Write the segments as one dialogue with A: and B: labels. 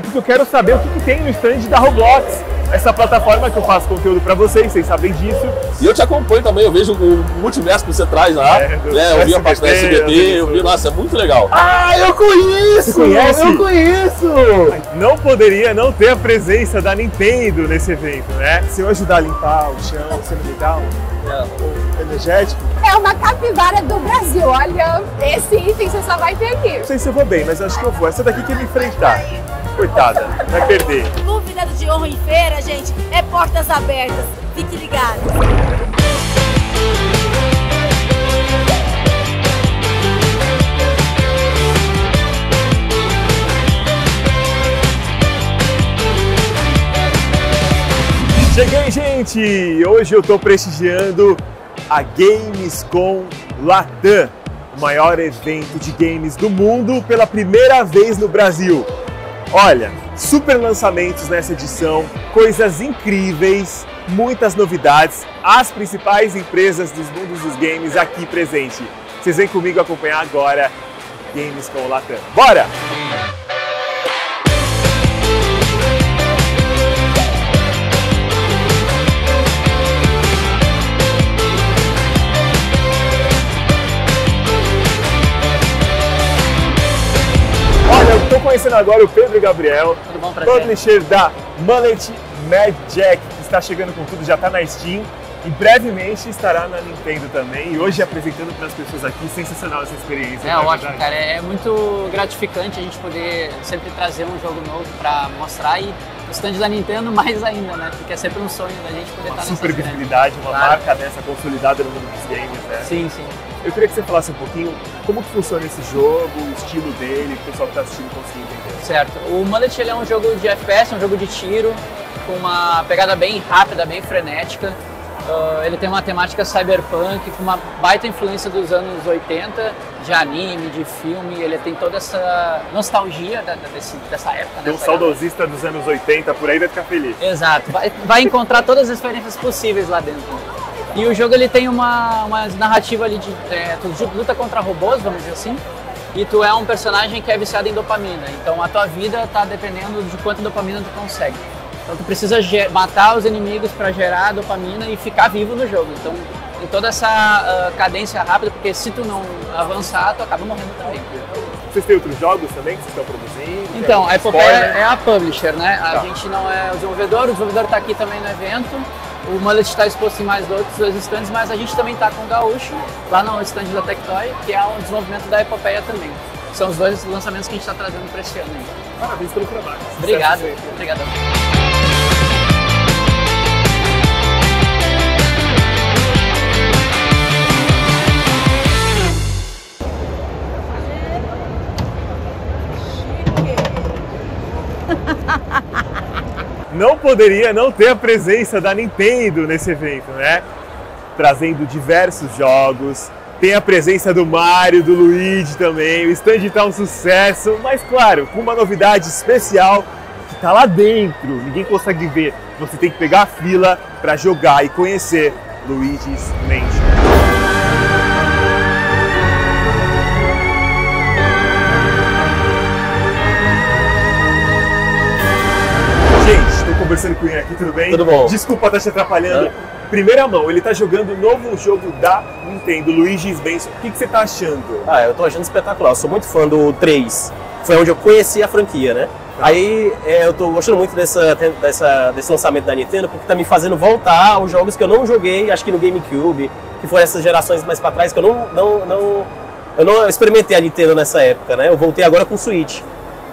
A: é porque eu quero saber o que, que tem no stand da Roblox. Essa plataforma que eu faço conteúdo pra vocês, vocês sabem disso.
B: E eu te acompanho também, eu vejo o multiverso que você traz lá.
A: É, do
B: né, eu vi a parte da
A: SBT,
B: eu vi, nossa, é muito legal.
C: Ah, eu conheço!
A: Conhece?
C: Eu conheço!
A: Não poderia não ter a presença da Nintendo nesse evento, né?
C: Se eu ajudar a limpar o chão, você me dá um, um energético?
D: É uma capivara do Brasil. Olha, esse item você só vai ter aqui.
A: Não sei se eu vou bem, mas eu acho que eu vou. Essa daqui quer me enfrentar. Coitada, vai perder.
E: Convidado de honra em feira, gente, é portas abertas. Fique ligado.
A: Cheguei, gente! Hoje eu tô prestigiando a Gamescom Latam, o maior evento de games do mundo pela primeira vez no Brasil. Olha, super lançamentos nessa edição, coisas incríveis, muitas novidades, as principais empresas dos mundos dos games aqui presente. Vocês vêm comigo acompanhar agora Gamescom Latam. Bora! Conhecendo agora o Pedro Gabriel,
F: Tudo bom, prazer?
A: da Mullet Mad Jack, que está chegando com tudo, já está na Steam e brevemente estará na Nintendo também. E hoje apresentando para as pessoas aqui, sensacional essa experiência.
F: É ótimo, cara. É muito gratificante a gente poder sempre trazer um jogo novo pra mostrar e o stand da Nintendo mais ainda, né? Porque é sempre um sonho da gente poder
A: Uma
F: estar
A: super
F: nessas grandes.
A: visibilidade, uma
F: Claro.
A: marca dessa consolidada no mundo dos games, né?
F: Sim, sim.
A: Eu queria que você falasse um pouquinho como que funciona esse jogo, o estilo dele, que o pessoal que está assistindo consiga entender.
F: Certo. O Mullet é um jogo de FPS, um jogo de tiro, com uma pegada bem rápida, bem frenética. Ah, ele tem uma temática cyberpunk, com uma baita influência dos anos 80, de anime, de filme. Ele tem toda essa nostalgia da- da- desse- dessa época. Né?
A: um saudosista dos anos 80 por aí vai ficar feliz.
F: Exato, vai, vai encontrar todas as experiências possíveis lá dentro. E o jogo ele tem uma, uma narrativa ali de é, tu luta contra robôs, vamos dizer assim, e tu é um personagem que é viciado em dopamina. Então a tua vida está dependendo de quanto dopamina tu consegue. Então tu precisa matar os inimigos para gerar dopamina e ficar vivo no jogo. Então tem toda essa ah, cadência rápida, porque se tu não avançar, tu acaba morrendo também.
A: Vocês têm outros jogos também que vocês estão produzindo?
F: Então, a Epopeia
A: spoiler?
F: é a publisher, né? A
A: Tá.
F: gente não é o desenvolvedor, o desenvolvedor está aqui também no evento. O Mullet está exposto em mais outros dois stands, mas a gente também está com o Gaúcho, lá no stand da Tectoy, que é o desenvolvimento da Epopeia também. São os dois lançamentos que a gente está trazendo para esse ano. aí.
A: Parabéns pelo trabalho.
F: Obrigado, obrigado.
A: Não poderia não ter a presença da Nintendo nesse evento, né? Trazendo diversos jogos, tem a presença do Mario, do Luigi também, o stand tá um sucesso, mas claro, com uma novidade especial que tá lá dentro, ninguém consegue ver. Você tem que pegar a fila para jogar e conhecer Luigi's Mansion. Estou com ele aqui, tudo bem?
C: Tudo bom.
A: Desculpa estar te atrapalhando. Primeira mão, ele tá jogando o novo jogo da Nintendo, Luigi's Mansion. O que, que você tá achando?
C: Ah, eu tô achando espetacular. Eu sou muito fã do 3. Foi onde eu conheci a franquia, né? Aí é, eu tô gostando muito dessa, dessa, desse lançamento da Nintendo porque tá me fazendo voltar aos jogos que eu não joguei, acho que no GameCube, que foram essas gerações mais pra trás que eu não, não, não, eu não experimentei a Nintendo nessa época, né? Eu voltei agora com o Switch.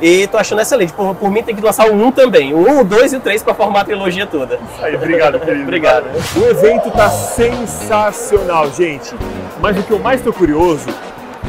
C: E tô achando excelente. Por, por mim tem que lançar o 1 também. O 1, o 2 e o 3 pra formar a trilogia toda.
A: Aí, obrigado, querido.
C: Obrigado.
A: O evento tá sensacional, gente. Mas o que eu mais tô curioso,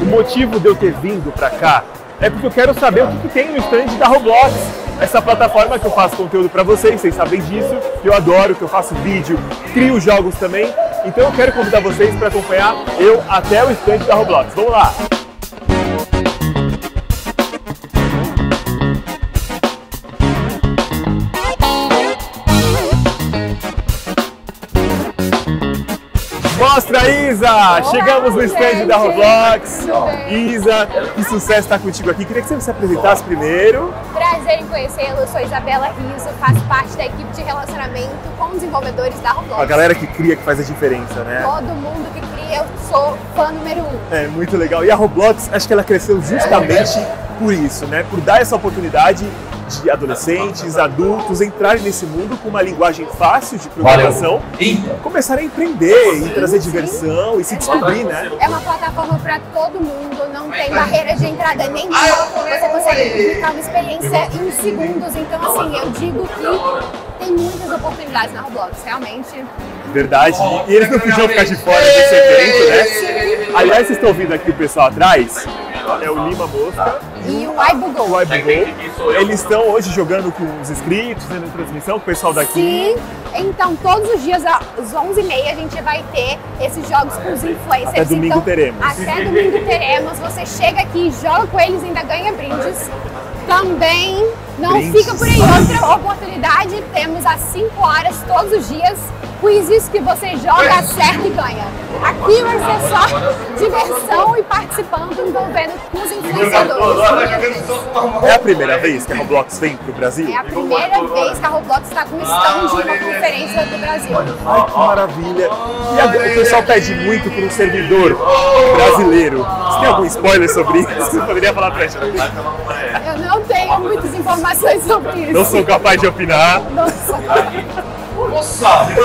A: o motivo de eu ter vindo pra cá é porque eu quero saber o que, que tem no stand da Roblox. Essa plataforma que eu faço conteúdo pra vocês, vocês sabem disso, eu adoro, que eu faço vídeo, crio jogos também. Então eu quero convidar vocês para acompanhar eu até o stand da Roblox. Vamos lá! Mostra, Isa! Chegamos no stand da Roblox. Isa, que sucesso estar contigo aqui. Queria que você se apresentasse primeiro.
D: Prazer, prazer em conhecê-lo. Eu sou Isabela Riso, faço parte da equipe de relacionamento com desenvolvedores da Roblox.
A: A galera que cria que faz a diferença, né?
D: Todo mundo que cria, eu sou fã número um.
A: É muito legal. E a Roblox, acho que ela cresceu justamente por isso, né? Por dar essa oportunidade de adolescentes, adultos entrarem nesse mundo com uma linguagem fácil de programação, começarem a empreender e trazer diversão e se descobrir, né?
D: É uma plataforma para todo mundo, não tem barreira de entrada nenhuma. Você consegue publicar uma experiência em segundos. Então, assim, eu digo que tem muitas oportunidades na Roblox, realmente.
A: Verdade. E eles não podiam ficar de fora desse evento, né? Aliás, vocês estão ouvindo aqui o pessoal atrás? É o Lima Mosca
D: E o iBugol.
A: o iBugol. Eles estão hoje jogando com os inscritos, fazendo transmissão com o pessoal daqui.
D: Sim, então todos os dias às 11h30 a gente vai ter esses jogos com os influencers.
A: Até domingo
D: então,
A: teremos.
D: Até domingo teremos. Você chega aqui, joga com eles e ainda ganha brindes. Também não
A: Brindes.
D: fica por aí. Outra oportunidade, temos às 5 horas todos os dias quizzes que você joga, acerta e ganha. Aqui vai ser só diversão e participando, envolvendo com os influenciadores.
A: É a primeira vez que a Roblox vem pro Brasil?
D: É a primeira vez que a Roblox está com stand de uma conferência do Brasil.
A: Ai, que maravilha! E agora, o pessoal pede muito por um servidor brasileiro. Você tem algum spoiler sobre isso? Você poderia falar pra gente?
D: Eu não tenho muitas informações sobre isso.
A: Não sou capaz de opinar.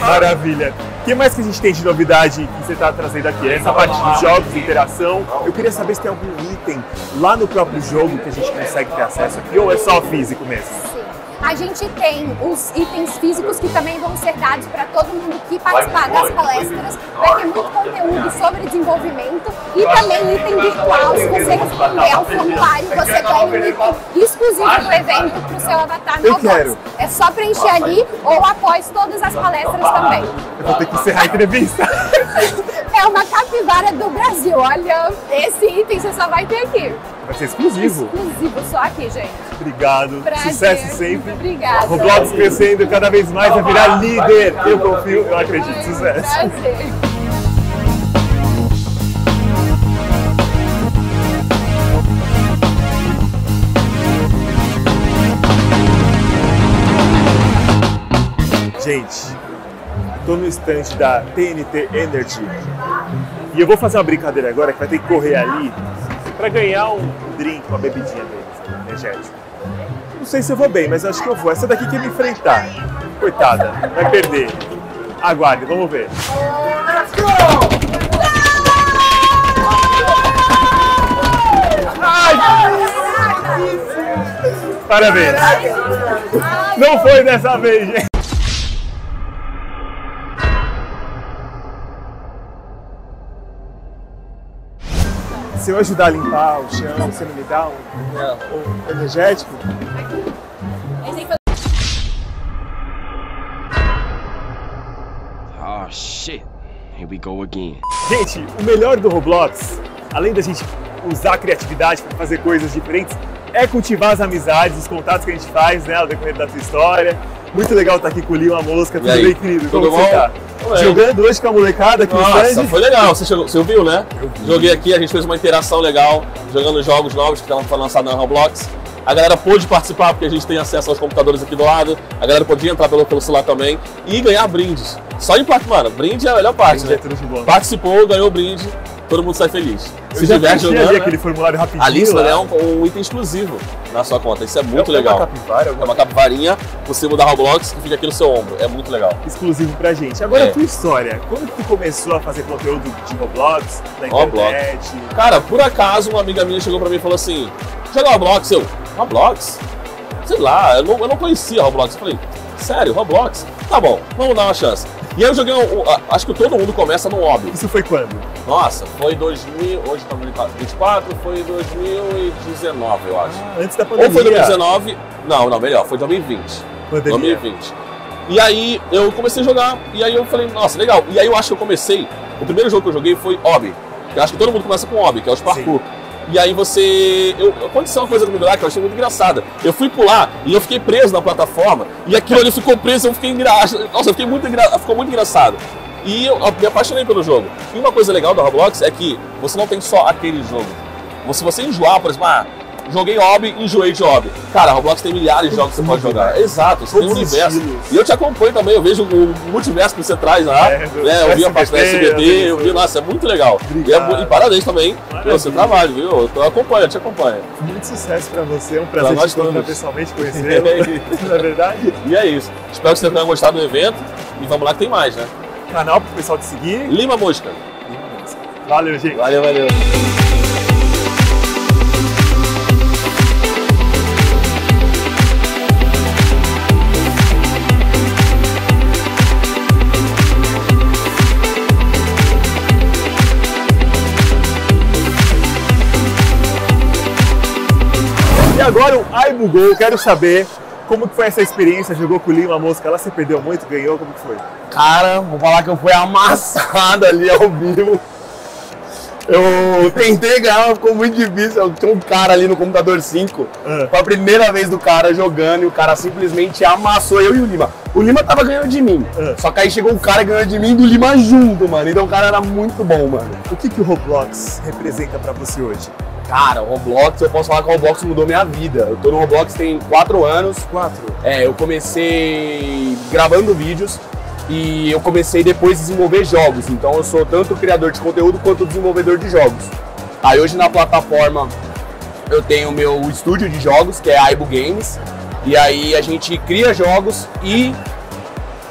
A: Maravilha. O que mais que a gente tem de novidade que você está trazendo aqui? Essa parte dos jogos, interação. Eu queria saber se tem algum item lá no próprio jogo que a gente consegue ter acesso aqui ou é só físico mesmo?
D: A gente tem os itens físicos que também vão ser dados para todo mundo que participar das palestras. Vai ter muito conteúdo sobre desenvolvimento e também item virtual. Se você responder ao formulário, você ganha um item exclusivo do evento para o seu avatar no
A: Eu quero.
D: É só preencher ali ou após todas as palestras também.
A: Eu vou ter que encerrar a entrevista.
D: É uma capivara do Brasil. Olha, esse item você só vai ter aqui.
A: Vai ser exclusivo.
D: Exclusivo só aqui, gente.
A: Obrigado.
D: Prazer.
A: Sucesso sempre.
D: Obrigada.
A: Roblox crescendo cada vez mais, vai virar líder. Eu confio, eu acredito. Sucesso.
D: Prazer.
A: Gente, tô no stand da TNT Energy e eu vou fazer uma brincadeira agora que vai ter que correr ali para ganhar um drink, uma bebidinha deles, energético. Não sei se eu vou bem, mas acho que eu vou. Essa daqui quer me enfrentar. Coitada, vai perder. Aguarde, vamos ver. Parabéns. Não foi dessa vez, gente. Se eu ajudar a limpar o chão, você não me dá um, um energético?
G: Oh shit. Here we go again.
A: Gente, o melhor do Roblox, além da gente usar a criatividade para fazer coisas diferentes, é cultivar as amizades, os contatos que a gente faz, né, ao decorrer da sua história. Muito legal estar aqui com o Lima Mosca. Tudo bem, querido?
B: Tudo
A: Como você
B: bom?
A: tá?
B: Tudo bem.
A: Jogando hoje com a molecada aqui no
B: Nossa,
A: stand?
B: foi legal. Você, chegou, você viu, né? Joguei aqui, a gente fez uma interação legal, jogando jogos novos que estavam lançados na Roblox. A galera pôde participar porque a gente tem acesso aos computadores aqui do lado. A galera podia entrar pelo, pelo celular também e ganhar brindes. Só de parte, mano. Brinde é a melhor parte,
A: Brinde é
B: né?
A: bom.
B: Participou, ganhou o brinde, todo mundo sai feliz.
A: Eu
B: Se tiver
A: ali
B: jogando,
A: aquele
B: né?
A: formulário rapidinho.
B: ali isso
A: lá.
B: é um, um item exclusivo na sua conta. Isso é muito
A: É
B: legal.
A: uma capivara,
B: É uma capivarinha por cima da Roblox que fica aqui no seu ombro. É muito legal.
A: exclusivo pra gente. Agora,
B: É.
A: a tua história. Quando que tu começou a fazer conteúdo de Roblox, na
B: Roblox.
A: internet?
B: Cara, por acaso uma amiga minha chegou pra mim e falou assim: joga Roblox, eu. Roblox? Sei lá, eu não, eu não conhecia Roblox. Eu falei, sério, Roblox? Tá bom, vamos dar uma chance. E aí eu joguei, um, acho que todo mundo começa no hobby.
A: Isso foi quando?
B: Nossa, foi 2000, hoje estamos em 24, foi 2019, eu acho.
A: Ah, antes da pandemia.
B: Ou foi 2019, não, não, melhor, foi 2020.
A: Pandemia.
B: 2020. E aí eu comecei a jogar, e aí eu falei, nossa, legal. E aí eu acho que eu comecei, o primeiro jogo que eu joguei foi Hobby. Eu acho que todo mundo começa com Hobby, que é os parkour. E aí você. Eu, aconteceu uma coisa comigo lá que eu achei muito engraçada. Eu fui pular e eu fiquei preso na plataforma, e aquilo ali ficou preso, eu fiquei engraçado. Nossa, eu fiquei muito engra... ficou muito engraçado. E eu, eu me apaixonei pelo jogo. E uma coisa legal da Roblox é que você não tem só aquele jogo. Se você enjoar, por exemplo, ah, joguei Hobby, enjoei de Hobby. Cara, Roblox tem milhares de jogos que você pode jogar. Exato, você tem um universo.
A: estilos.
B: E eu te acompanho também, eu vejo o multiverso que você traz lá.
A: É,
B: né, eu vi a parte da SBT, eu vi, nossa, é muito legal. E, é
A: Obrigado.
B: mu- e parabéns também pelo seu trabalho, viu? Eu acompanho, eu te acompanho.
A: Muito sucesso pra você, é um prazer
B: Pra
A: te
B: todos.
A: pessoalmente, conhecê-lo. Não é verdade?
B: E é isso. Espero que você tenha gostado do evento. E vamos lá que tem mais, né?
A: Canal pro pessoal te seguir.
B: Lima Mosca.
A: Valeu, gente.
B: Valeu, valeu.
A: Agora o Ai Bugou, eu quero saber como que foi essa experiência, jogou com o Lima Mosca, ela você perdeu muito, ganhou, como que foi?
H: Cara, vou falar que eu fui amassado ali ao vivo. Eu tentei ganhar, mas ficou muito difícil. Eu tinha um cara ali no computador 5.
A: Ah.
H: Foi a primeira vez do cara jogando e o cara simplesmente amassou eu e o Lima. O Lima tava ganhando de mim.
A: Ah.
H: Só que aí chegou um cara ganhando de mim e do Lima junto, mano. Então o cara era muito bom, mano.
A: O que que o Roblox representa pra você hoje?
H: Cara, o Roblox, eu posso falar que o Roblox mudou minha vida. Eu tô no Roblox tem 4 anos.
A: Quatro.
H: É, eu comecei gravando vídeos e eu comecei depois a desenvolver jogos. Então eu sou tanto criador de conteúdo quanto desenvolvedor de jogos. Aí hoje na plataforma eu tenho o meu estúdio de jogos, que é a Aibo Games. E aí a gente cria jogos e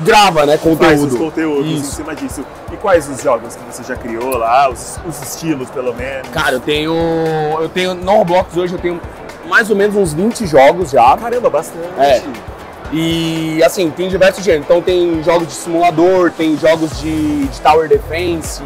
H: grava, né, conteúdo.
A: os conteúdos em
H: Isso.
A: cima disso. E quais os jogos que você já criou lá, os, os estilos pelo menos?
H: Cara, eu tenho. Eu tenho. No Roblox hoje eu tenho mais ou menos uns 20 jogos já.
A: Caramba, bastante.
H: É. E assim, tem diversos gêneros. Então tem jogos de simulador, tem jogos de, de Tower Defense,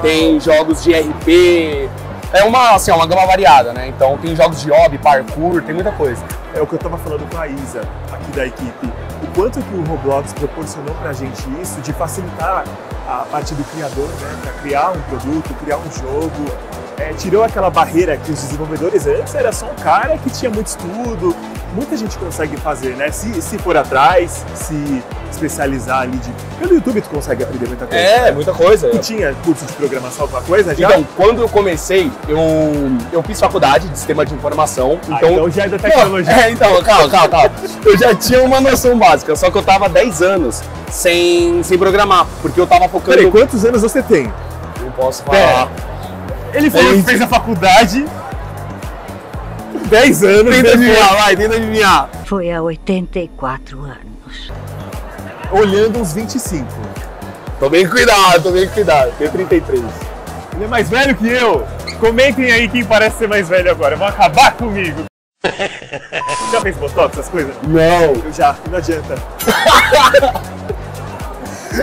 H: tem jogos de RP. É uma, assim, é uma gama variada, né? Então tem jogos de hobby, parkour, tem muita coisa.
A: É o que eu tava falando com a Isa, aqui da equipe. O quanto que o Roblox proporcionou pra gente isso, de facilitar a parte do criador, né? Pra criar um produto, criar um jogo. É, tirou aquela barreira que os desenvolvedores antes era só um cara que tinha muito estudo. Muita gente consegue fazer, né? Se, se for atrás, se especializar ali de. Pelo YouTube tu consegue aprender muita coisa.
H: É,
A: né?
H: muita coisa.
A: Tu tinha curso de programação, alguma coisa já?
H: Então, quando eu comecei, eu, eu fiz faculdade de sistema de informação.
A: Ah,
H: Então,
A: então já é da tecnologia.
H: É, então, calma, calma, calma. Eu já tinha uma noção básica, só que eu tava 10 anos sem, sem programar, porque eu tava focando.
A: Peraí, quantos anos você tem?
H: Não posso falar.
A: Ele falou
H: É
A: que fez a faculdade. 10 anos.
H: Tenta adivinhar, vai, tenta adivinhar.
I: Foi há 84 anos.
A: Olhando uns 25.
H: Tomei cuidado, tomei cuidado. Tenho 33.
A: Ele é mais velho que eu. Comentem aí quem parece ser mais velho agora. Vão acabar comigo. já fez botox, essas coisas?
H: Não.
A: Eu já, não adianta.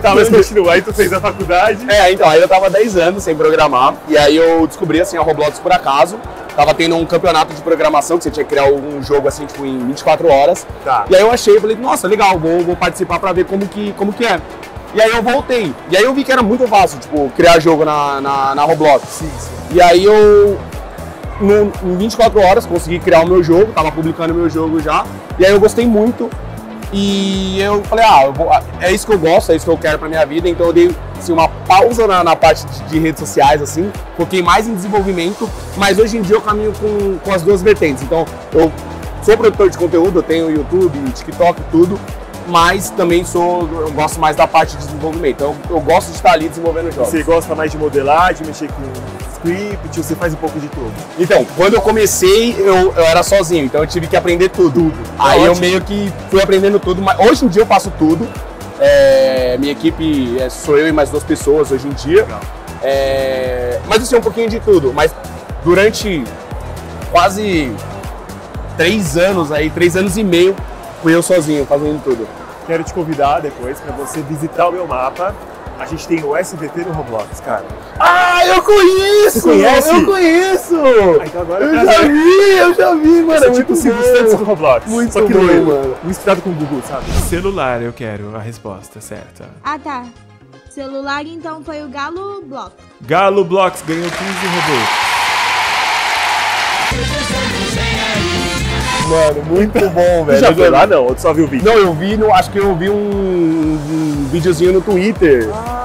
A: tá, mas continua. Aí tu fez a faculdade.
H: É, então, aí eu tava 10 anos sem programar, e aí eu descobri, assim, a Roblox por acaso. Tava tendo um campeonato de programação, que você tinha que criar um jogo, assim, tipo, em 24 horas.
A: Tá.
H: E aí eu achei, falei, nossa, legal, vou, vou participar pra ver como que, como que é. E aí eu voltei. E aí eu vi que era muito fácil, tipo, criar jogo na, na, na Roblox.
A: Sim, sim.
H: E aí eu, no, em 24 horas, consegui criar o meu jogo, tava publicando o meu jogo já. E aí eu gostei muito. E eu falei, ah, eu vou- é isso que eu gosto, é isso que eu quero pra minha vida. Então eu dei assim, uma pausa na, na parte de, de redes sociais, assim. Foquei mais em desenvolvimento, mas hoje em dia eu caminho com, com as duas vertentes. Então eu sou produtor de conteúdo, eu tenho YouTube, TikTok, tudo. Mas também sou, eu gosto mais da parte de desenvolvimento. Então eu gosto de estar ali desenvolvendo jogos.
A: Você gosta mais de modelar, de mexer com script, você faz um pouco de tudo.
H: Então, quando eu comecei, eu, eu era sozinho, então eu tive que aprender tudo. Aí eu
A: ótimo.
H: meio que fui aprendendo tudo, mas hoje em dia eu faço tudo. É, minha equipe é, sou eu e mais duas pessoas hoje em dia. É, mas sei um pouquinho de tudo. Mas durante quase três anos aí, três anos e meio, fui eu sozinho fazendo tudo.
A: Quero te convidar depois pra você visitar o meu mapa. A gente tem o SBT no Roblox, cara.
H: Ah, eu conheço!
A: Você conhece?
H: Eu conheço!
A: Ah, então agora
H: Eu já vi, eu já vi, mano.
A: Esse é
H: é
A: tipo o Silvio. Santos do Roblox.
H: Muito
A: só que
H: bom,
A: loiro,
H: mano.
A: Misturado com o Google, sabe?
J: Celular, eu quero a resposta certa.
K: Ah tá. Celular então foi o Galo Block.
J: Galo Blocks ganhou 15 robôs.
H: Mano, muito bom, velho.
A: já foi lá não? Ou tu só viu o vídeo?
H: Não, eu vi, no, acho que eu vi um, um videozinho no Twitter.
A: Ah,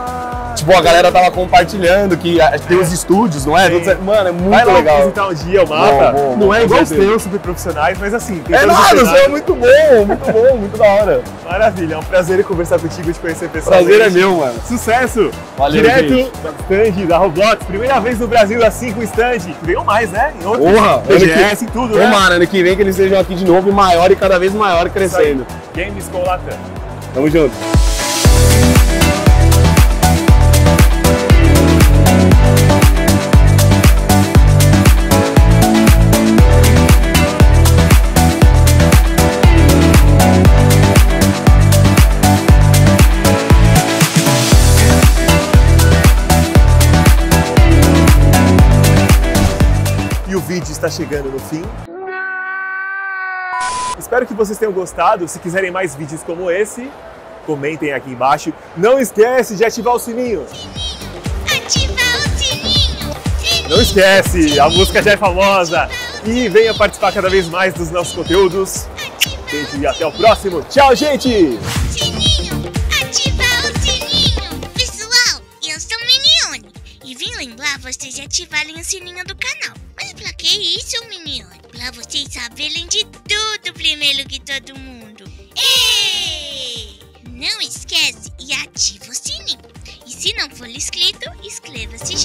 H: tipo, a galera tava compartilhando que ah, tem os estúdios, não é?
A: Sim.
H: Tudo- Mano, é muito
A: Vai lá
H: legal.
A: visitar um dia o mapa.
H: Bom, bom,
A: não é igual os teus super profissionais, mas assim,
H: É nada, isso é muito bom, muito bom, muito da hora.
A: Maravilha, é um prazer conversar contigo e te conhecer pessoalmente.
H: Prazer é meu, mano.
A: Sucesso!
H: Valeu,
A: Direto
H: gente.
A: da stand da Roblox, primeira vez no Brasil assim com stand. Ganhou mais, né? Em outros
H: Porra,
A: BGS e tudo, né?
H: Tomara, ano que vem que eles sejam aqui de novo maior e cada vez maior crescendo.
A: Games com Latam.
H: Tamo junto.
A: Está chegando no fim. Espero que vocês tenham gostado. Se quiserem mais vídeos como esse, comentem aqui embaixo. Não esquece de ativar o sininho.
L: Ativar o sininho.
A: Não esquece, a música já é famosa. E venha participar cada vez mais dos nossos conteúdos. Beijo e até o próximo. Tchau, gente!
L: Sininho. Ativar o sininho. Pessoal, eu sou Minione. E vim lembrar vocês de ativarem o sininho do canal. Todo mundo. Ei! Não esquece e ativa o sininho. E se não for inscrito, inscreva-se